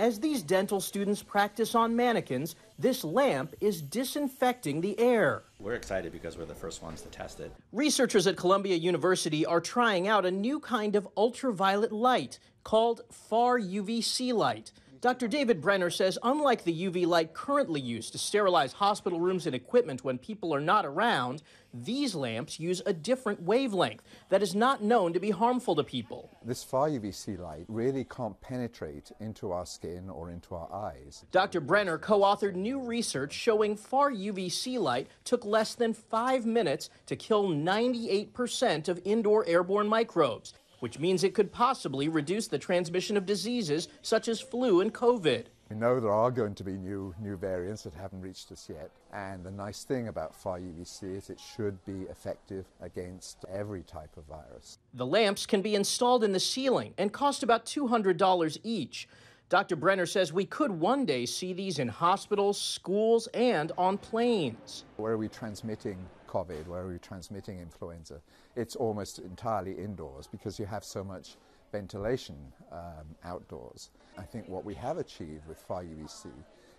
As these dental students practice on mannequins, this lamp is disinfecting the air. We're excited because we're the first ones to test it. Researchers at Columbia University are trying out a new kind of ultraviolet light called far UVC light. Dr. David Brenner says unlike the UV light currently used to sterilize hospital rooms and equipment when people are not around, these lamps use a different wavelength that is not known to be harmful to people. This far UVC light really can't penetrate into our skin or into our eyes. Dr. Brenner co authored new research showing far UVC light took less than five minutes to kill 98% of indoor airborne microbes which means it could possibly reduce the transmission of diseases such as flu and COVID. We know there are going to be new, new variants that haven't reached us yet. And the nice thing about far UVC is it should be effective against every type of virus. The lamps can be installed in the ceiling and cost about $200 each. Dr. Brenner says we could one day see these in hospitals, schools, and on planes. Where are we transmitting COVID? Where we're we transmitting influenza? It's almost entirely indoors because you have so much ventilation um, outdoors. I think what we have achieved with far UVC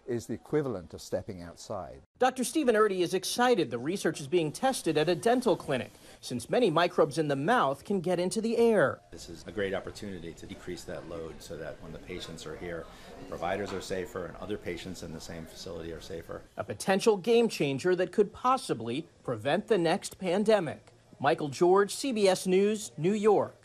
is the equivalent of stepping outside. Dr. Stephen Erdy is excited the research is being tested at a dental clinic, since many microbes in the mouth can get into the air. This is a great opportunity to decrease that load so that when the patients are here, the providers are safer and other patients in the same facility are safer. A potential game changer that could possibly prevent the next pandemic. Michael George, CBS News, New York.